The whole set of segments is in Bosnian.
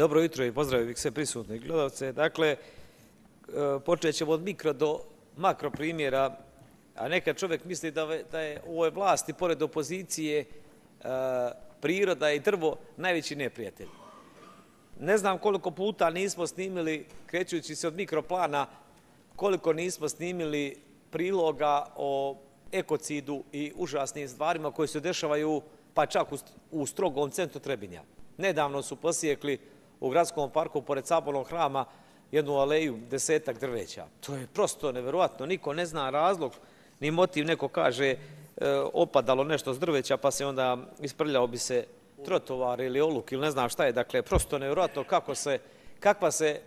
Dobro jutro i pozdravim sve prisutne gledalce. Dakle, e, počet ćemo od mikro do makro primjera, a nekad čovjek misli da je u ovoj vlasti, pored opozicije, e, priroda i drvo najveći neprijatelj. Ne znam koliko puta nismo snimili, krećujući se od mikroplana, koliko nismo snimili priloga o ekocidu i užasnim stvarima koje se dešavaju pa čak u strogom centru Trebinja. Nedavno su posijekli u gradskom parku pored Sabolnog hrama jednu aleju desetak drveća. To je prosto neverovatno. Niko ne zna razlog, ni motiv. Neko kaže e, opadalo nešto s drveća pa se onda isprljao bi se trotovar ili oluk ili ne znam šta je. Dakle, prosto neverovatno kako se, kakva se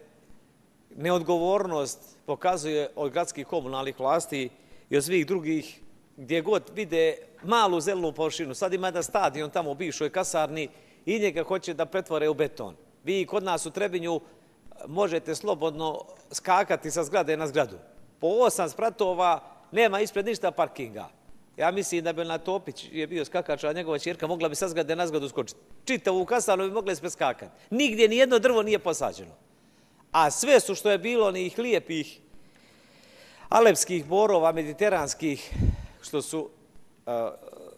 neodgovornost pokazuje od gradskih komunalnih vlasti i od svih drugih gdje god vide malu zelenu površinu. Sad ima jedan stadion tamo u bivšoj kasarni i njega hoće da pretvore u beton. Vi kod nas u Trebinju eh, možete slobodno skakati sa zgrade na zgradu. Po osam spratova nema ispred ništa parkinga. Ja mislim da bi na Topić je bio skakač, a njegova čirka mogla bi sa zgrade na zgradu skočiti. Čitavu u bi mogli ispred skakati. Nigdje ni jedno drvo nije posađeno. A sve su što je bilo onih lijepih alepskih borova, mediteranskih, što su uh,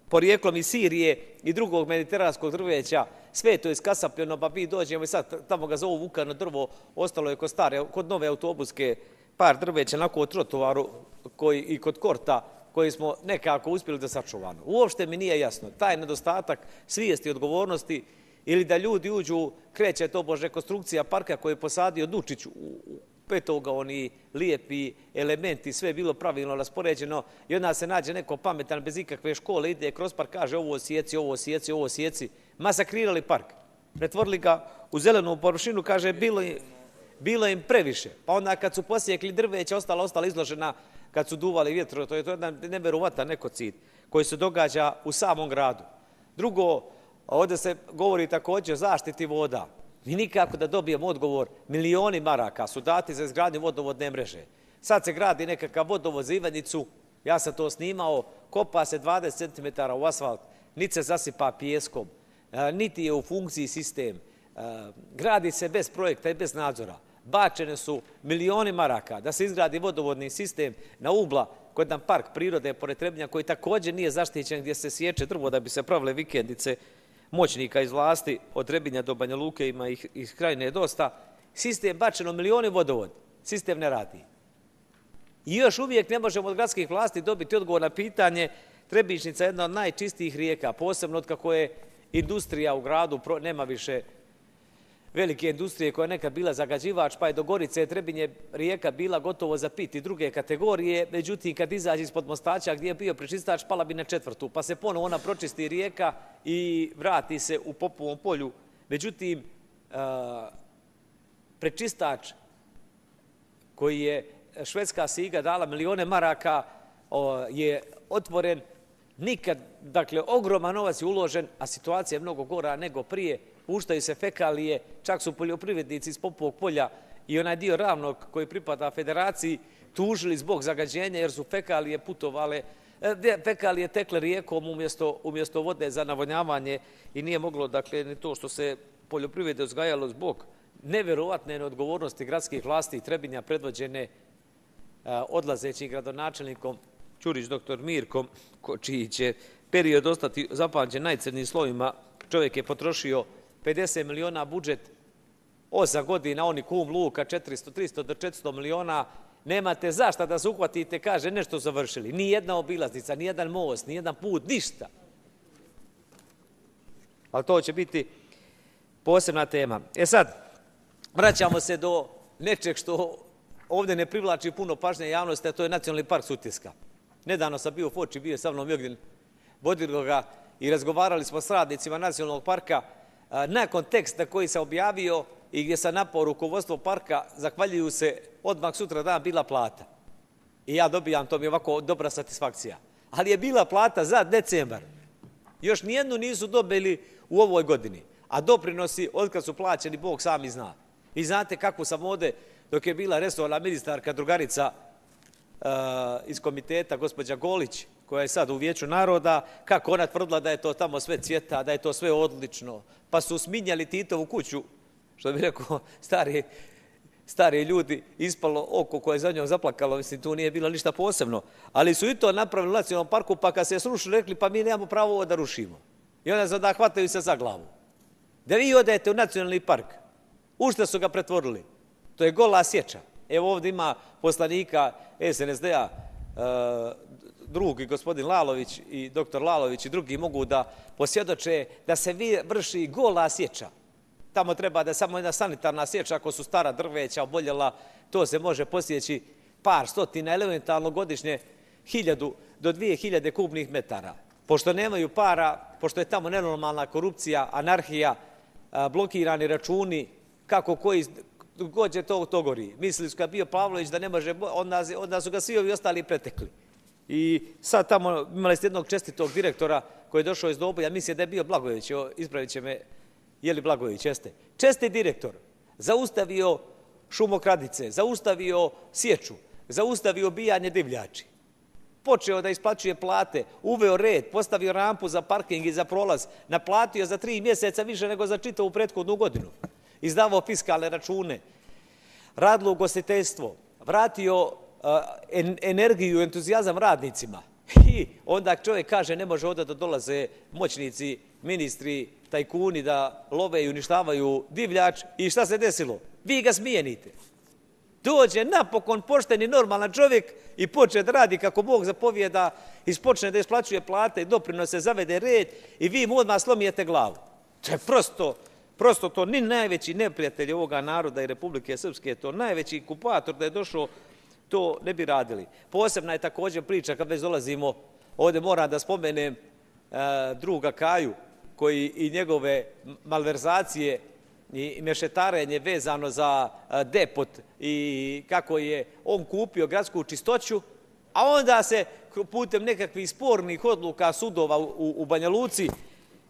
porijeklom iz Sirije i drugog mediteranskog drveća, sve to je skasapljeno, pa mi dođemo i sad tamo ga zovu vukano drvo, ostalo je kod stare, kod nove autobuske, par drveća, onako od trotovaru koji, i kod korta, koji smo nekako uspjeli da sačuvamo. Uopšte mi nije jasno, taj nedostatak svijesti i odgovornosti ili da ljudi uđu, kreće to bož rekonstrukcija parka koji je posadio Dučić u, petoga oni lijepi elementi, sve je bilo pravilno raspoređeno i onda se nađe neko pametan bez ikakve škole, ide kroz park, kaže ovo sjeci, ovo sjeci, ovo sjeci, masakrirali park, pretvorili ga u zelenu površinu, kaže bilo, bilo im previše. Pa onda kad su posijekli drveće, ostala, ostala izložena kad su duvali vjetro, to je to jedan neverovatan nekocid koji se događa u samom gradu. Drugo, ovdje se govori također o zaštiti voda. Mi nikako da dobijemo odgovor, milioni maraka su dati za izgradnju vodovodne mreže. Sad se gradi nekakav vodovod za Ivanicu, ja sam to snimao, kopa se 20 cm u asfalt, niti se zasipa pijeskom, niti je u funkciji sistem, gradi se bez projekta i bez nadzora. Bačene su milioni maraka da se izgradi vodovodni sistem na ubla kod nam park prirode pored Trebnja koji također nije zaštićen gdje se sječe drvo da bi se pravile vikendice moćnika iz vlasti, od Trebinja do Banja Luke ima ih iz krajine dosta, sistem bačeno milioni vodovod, sistem ne radi. I još uvijek ne možemo od gradskih vlasti dobiti odgovor na pitanje Trebišnica je jedna od najčistijih rijeka, posebno od kako je industrija u gradu, nema više velike industrije koja je nekad bila zagađivač, pa je do Gorice Trebinje rijeka bila gotovo za piti druge kategorije, međutim kad izađe ispod mostača gdje je bio prečistač, pala bi na četvrtu, pa se ponovo ona pročisti rijeka i vrati se u popovom polju. Međutim, prečistač koji je švedska siga dala milione maraka je otvoren nikad, dakle, ogroman novac je uložen, a situacija je mnogo gora nego prije, puštaju se fekalije, čak su poljoprivrednici iz Popovog polja i onaj dio ravnog koji pripada federaciji tužili zbog zagađenja jer su fekalije putovale, e, fekalije tekle rijekom umjesto, umjesto vode za navodnjavanje i nije moglo, dakle, ni to što se poljoprivrede uzgajalo zbog neverovatne neodgovornosti gradskih vlasti i trebinja predvođene e, odlazećim gradonačelnikom Ćurić, doktor Mirkom, čiji će period ostati zapamćen najcrnijim slovima, čovjek je potrošio 50 miliona budžet, 8 godina, oni kum Luka, 400, 300 do 400 miliona, nemate zašta da se uhvatite, kaže, nešto završili. Ni jedna obilaznica, ni jedan most, ni jedan put, ništa. Ali to će biti posebna tema. E sad, vraćamo se do nečeg što ovdje ne privlači puno pažnje javnosti, a to je nacionalni park Sutjeska. Nedavno sam bio u Foči, bio je sa mnom Jogdin, Bodirgoga i razgovarali smo s radnicima nacionalnog parka, nakon teksta koji se objavio i gdje sam napao rukovodstvo parka, zahvaljuju se odmah sutra dan bila plata. I ja dobijam, to mi je ovako dobra satisfakcija. Ali je bila plata za decembar. Još nijednu nisu dobili u ovoj godini. A doprinosi, odkad su plaćeni, Bog sami zna. I znate kako sam ovde, dok je bila resorna ministarka drugarica Eh, iz komiteta, gospođa Golić, koja je sad u Vijeću naroda, kako ona tvrdila da je to tamo sve cvjeta, da je to sve odlično. Pa su sminjali Titovu kuću što bi rekao stari, stari ljudi ispalo oko koje je za njom zaplakalo, mislim, tu nije bilo ništa posebno. Ali su i to napravili u nacionalnom parku, pa kad se srušili, rekli, pa mi nemamo pravo ovo da rušimo. I onda se hvataju se za glavu. Da vi odete u nacionalni park, u što su ga pretvorili? To je gola sjeća. Evo ovdje ima poslanika SNSD-a, e, drugi gospodin Lalović i doktor Lalović i drugi mogu da posjedoče da se vrši gola sjeća. Tamo treba da je samo jedna sanitarna sjeća ako su stara drveća oboljela, to se može posjeći par stotina elementalno godišnje hiljadu do dvije hiljade kubnih metara. Pošto nemaju para, pošto je tamo nenormalna korupcija, anarhija, blokirani računi, kako koji god je to, to gori. Mislili su kad bio Pavlović da ne može, onda, onda su ga svi ovi ostali pretekli. I sad tamo imali ste jednog čestitog direktora koji je došao iz Doboja, mislim da je bio Blagojević, ispravit će me, je li Blagojević, jeste. Česti direktor, zaustavio šumokradice, zaustavio sječu, zaustavio bijanje divljači. Počeo da isplaćuje plate, uveo red, postavio rampu za parking i za prolaz, naplatio za tri mjeseca više nego za čitavu prethodnu godinu. Izdavao fiskalne račune, radilo ugostiteljstvo, vratio energiju i entuzijazam radnicima. I onda čovjek kaže ne može ovdje da dolaze moćnici, ministri, tajkuni da love i uništavaju divljač. I šta se desilo? Vi ga smijenite. Dođe napokon pošteni normalan čovjek i počne da radi kako Bog zapovijeda, ispočne da isplaćuje plate i doprinose, zavede red i vi mu odmah slomijete glavu. To je prosto, prosto to ni najveći neprijatelj ovoga naroda i Republike Srpske, to najveći kupator da je došao to ne bi radili. Posebna je također priča kad već dolazimo, ovdje moram da spomenem e, druga Kaju, koji i njegove malverzacije i mešetarenje vezano za e, depot i kako je on kupio gradsku čistoću, a onda se putem nekakvih spornih odluka sudova u, u Banja Luci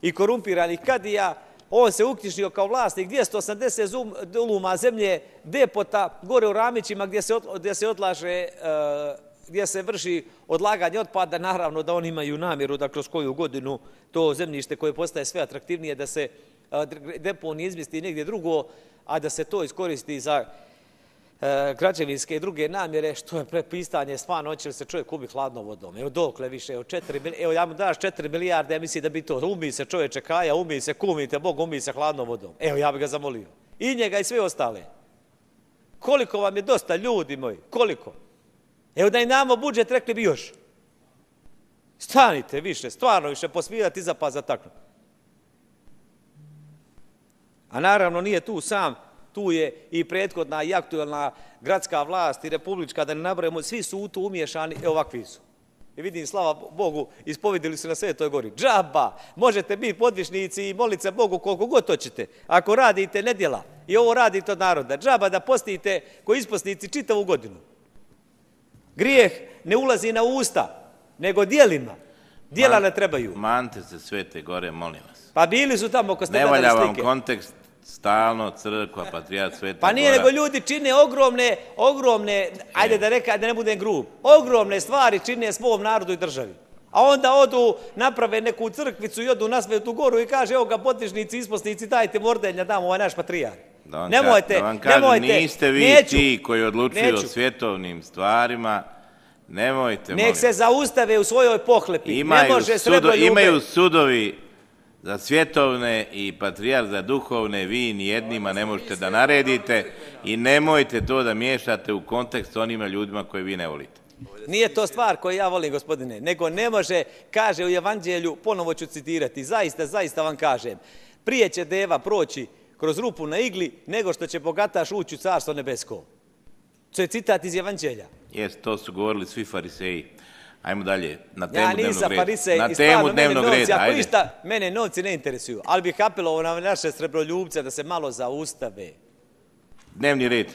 i korumpiranih kadija on se uknjižio kao vlasnik 280 duluma zemlje depota gore u Ramićima gdje se, gdje se odlaže, e, gdje se vrši odlaganje otpada, naravno da oni imaju namjeru da kroz koju godinu to zemljište koje postaje sve atraktivnije da se e, depon izmisti negdje drugo, a da se to iskoristi za E, građevinske i druge namjere, što je prepistanje stvarno, hoće li se čovjek ubi hladnom vodom. Evo dokle više, evo, četiri, evo ja mu daš 4 milijarde, ja mislim da bi to, umi se čovječe kaja, umi se, kumite, Bog, umi se hladnom vodom. Evo ja bi ga zamolio. I njega i sve ostale. Koliko vam je dosta ljudi moji, koliko? Evo da i namo budžet, rekli bi još. Stanite više, stvarno više posvirati za pa za tako. A naravno nije tu sam tu je i prethodna i aktualna gradska vlast i republička, da ne nabrajemo, svi su u to umješani, e ovakvi su. I vidim, slava Bogu, ispovidili su na sve toj gori. Džaba, možete biti podvišnici i moliti se Bogu koliko god hoćete. Ako radite nedjela i ovo radite od naroda, džaba da postite koji isposnici čitavu godinu. Grijeh ne ulazi na usta, nego dijelima. Dijela ne trebaju. Mante se svete gore, molim vas. Pa bili su tamo ko ste gledali slike. Ne valja vam kontekst stalno crkva, patrijat, sveta Pa nije nego ljudi čine ogromne, ogromne, ajde da reka, da ne budem grub, ogromne stvari čine svom narodu i državi. A onda odu, naprave neku crkvicu i odu na svetu goru i kaže, evo ga, potižnici, isposnici, dajte mordenja, damo ovaj naš patrijat. Da vam, nemojte, da vam kažem, nemojte, niste vi neću, ti koji odlučuju o svjetovnim stvarima, nemojte, Nek se zaustave u svojoj pohlepi. Imaju, ne može sudo, imaju sudovi za svjetovne i patrijar za duhovne, vi ni jednima ne možete da naredite i nemojte to da miješate u kontekst onima ljudima koje vi ne volite. Nije to stvar koju ja volim, gospodine, nego ne može, kaže u evanđelju, ponovo ću citirati, zaista, zaista vam kažem, prije će deva proći kroz rupu na igli, nego što će bogataš ući u carstvo nebesko. To je citat iz evanđelja. Jes, to su govorili svi fariseji. Ajmo dalje, na temu ja dnevnog reda. Parise, na temu dnevnog novci, reda, ajde. Išta, mene novci ne interesuju, ali bih apelovao na naše srebroljubce da se malo zaustave. Dnevni red.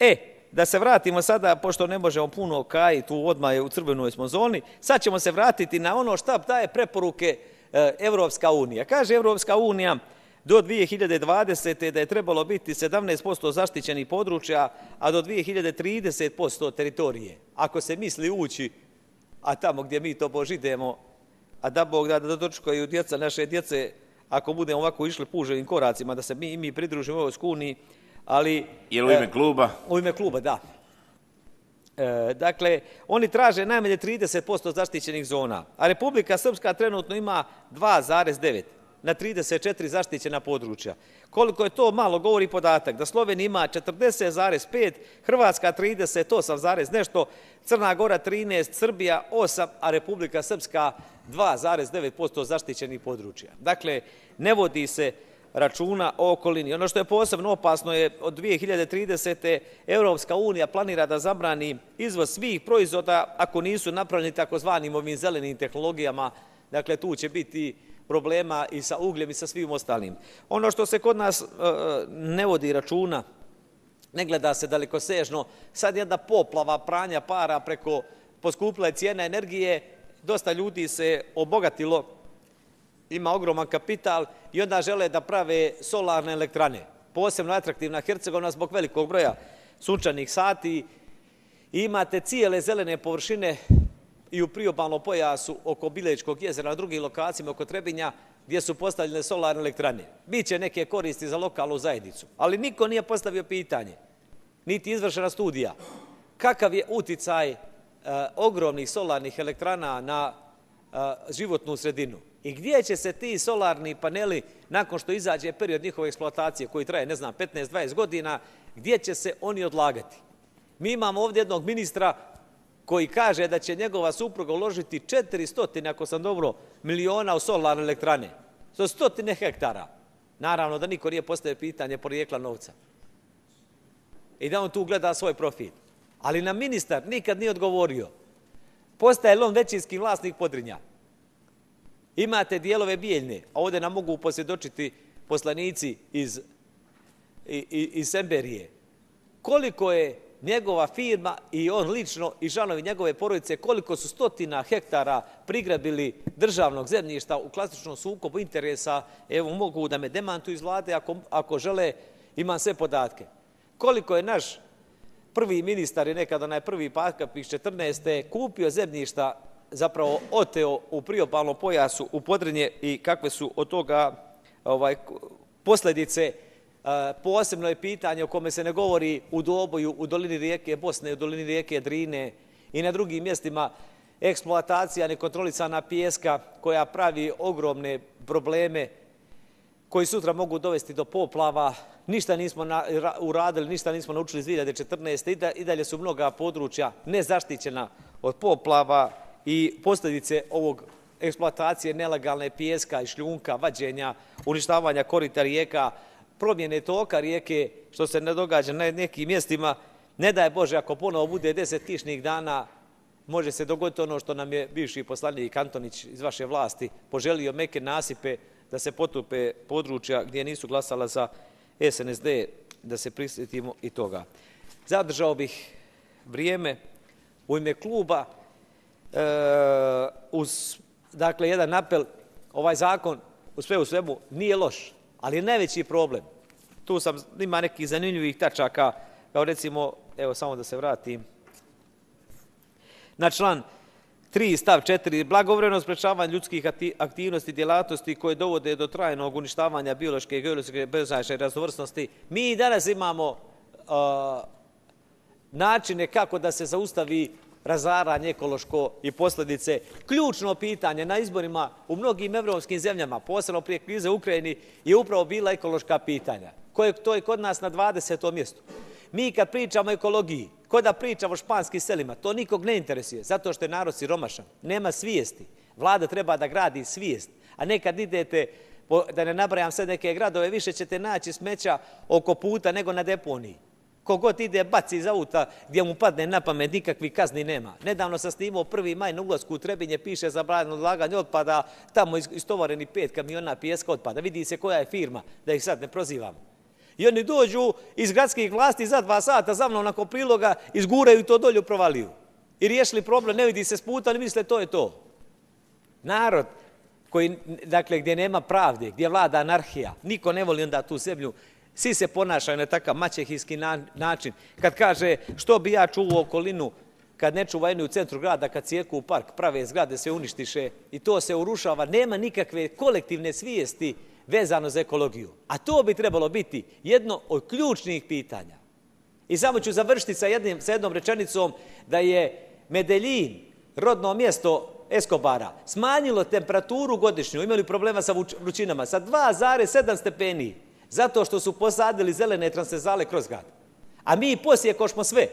E, da se vratimo sada, pošto ne možemo puno kaj, tu odmah je u crvenoj smo zoni, sad ćemo se vratiti na ono šta daje preporuke e, Evropska unija. Kaže Evropska unija do 2020. da je trebalo biti 17% zaštićenih područja, a do 2030% teritorije. Ako se misli ući a tamo gdje mi to Bož idemo, a da Bog da da dočekaju djeca naše djece, ako budemo ovako išli puževim koracima, da se mi, mi pridružimo ovoj skuni, ali... Je u ime e, kluba? U ime kluba, da. E, dakle, oni traže najmanje 30% zaštićenih zona, a Republika Srpska trenutno ima 2,9 na 34 zaštićena područja. Koliko je to malo, govori podatak da Slovenija ima 40,5, Hrvatska 38, nešto, Crna Gora 13, Srbija 8, a Republika Srpska 2,9% zaštićenih područja. Dakle, ne vodi se računa o okolini. Ono što je posebno opasno je od 2030. Europska unija planira da zabrani izvoz svih proizvoda ako nisu napravljeni takozvanim ovim zelenim tehnologijama. Dakle, tu će biti problema i sa ugljem i sa svim ostalim. Ono što se kod nas e, e, ne vodi računa, ne gleda se daleko sežno, sad jedna poplava pranja para preko poskuple cijene energije, dosta ljudi se obogatilo, ima ogroman kapital i onda žele da prave solarne elektrane. Posebno atraktivna Hercegovina zbog velikog broja sunčanih sati. Imate cijele zelene površine i u priobalnom pojasu oko Bilečkog jezera, na drugim lokacijama oko Trebinja, gdje su postavljene solarne elektrane. Biće neke koristi za lokalnu zajednicu, ali niko nije postavio pitanje, niti izvršena studija, kakav je uticaj e, ogromnih solarnih elektrana na e, životnu sredinu i gdje će se ti solarni paneli, nakon što izađe period njihove eksploatacije, koji traje, ne znam, 15-20 godina, gdje će se oni odlagati? Mi imamo ovdje jednog ministra koji kaže da će njegova supruga uložiti 400, ako sam dobro, miliona u solarne elektrane. To stotine hektara. Naravno da niko nije postavio pitanje porijekla novca. I da on tu gleda svoj profit. Ali na ministar nikad nije odgovorio. Postaje li on većinski vlasnik podrinja? Imate dijelove bijeljne, a ovdje nam mogu posvjedočiti poslanici iz, iz, iz Semberije. Koliko je njegova firma i on lično i žanovi njegove porodice koliko su stotina hektara prigrabili državnog zemljišta u klasičnom sukobu interesa, evo mogu da me demantu iz vlade ako, ako žele, imam sve podatke. Koliko je naš prvi ministar i nekada onaj prvi pakap iz 14. kupio zemljišta, zapravo oteo u priobalnom pojasu u podrinje i kakve su od toga ovaj, posljedice Posebno je pitanje o kome se ne govori u doboju u dolini rijeke Bosne, u dolini rijeke Drine i na drugim mjestima eksploatacija nekontrolisana pijeska koja pravi ogromne probleme koji sutra mogu dovesti do poplava. Ništa nismo uradili, ništa nismo naučili iz 2014. I dalje su mnoga područja nezaštićena od poplava i posljedice ovog eksploatacije nelegalne pijeska i šljunka, vađenja, uništavanja korita rijeka, promjene toka rijeke, što se ne događa na nekim mjestima, ne daje Bože, ako ponovo bude deset kišnih dana, može se dogoditi ono što nam je bivši poslanik Antonić iz vaše vlasti poželio meke nasipe da se potupe područja gdje nisu glasala za SNSD, da se prisjetimo i toga. Zadržao bih vrijeme u ime kluba e, uz, dakle, jedan apel, ovaj zakon u sve u svemu nije loš, Ali je najveći problem, tu sam, ima nekih zanimljivih tačaka, kao recimo, evo samo da se vratim, na član 3 stav 4, blagovremeno sprečavanje ljudskih aktivnosti i djelatnosti koje dovode do trajnog uništavanja biološke i geološke beznačne raznovrsnosti. Mi danas imamo uh, načine kako da se zaustavi razaranje ekološko i posljedice. Ključno pitanje na izborima u mnogim evropskim zemljama, posebno prije krize u Ukrajini, je upravo bila ekološka pitanja. Koje to je kod nas na 20. mjestu. Mi kad pričamo o ekologiji, kod da pričamo o španskim selima, to nikog ne interesuje, zato što je narod siromašan. Nema svijesti. Vlada treba da gradi svijest. A nekad idete, da ne nabrajam sve neke gradove, više ćete naći smeća oko puta nego na deponiji. Kogod ide baci iz auta gdje mu padne na pamet, nikakvi kazni nema. Nedavno sam snimao prvi maj na ulazku u Trebinje, piše za brajno odlaganje otpada, tamo istovareni pet kamiona pijeska otpada. Vidi se koja je firma, da ih sad ne prozivam. I oni dođu iz gradskih vlasti za dva sata za mnom nakon priloga, izguraju to dolju provaliju. I riješili problem, ne vidi se s puta, ali misle to je to. Narod, koji, dakle, gdje nema pravde, gdje vlada anarhija, niko ne voli onda tu zemlju, svi se ponašaju na takav maćehijski način. Kad kaže što bi ja čuvao okolinu, kad ne čuvaju u centru grada, kad cijeku u park, prave zgrade se uništiše i to se urušava, nema nikakve kolektivne svijesti vezano za ekologiju. A to bi trebalo biti jedno od ključnih pitanja. I samo ću završiti sa, jednim, sa jednom rečenicom da je Medeljin, rodno mjesto Eskobara, smanjilo temperaturu godišnju, imali problema sa vrućinama, sa 2,7 stepeni, zato što su posadili zelene transezale kroz grad. A mi poslije košmo sve.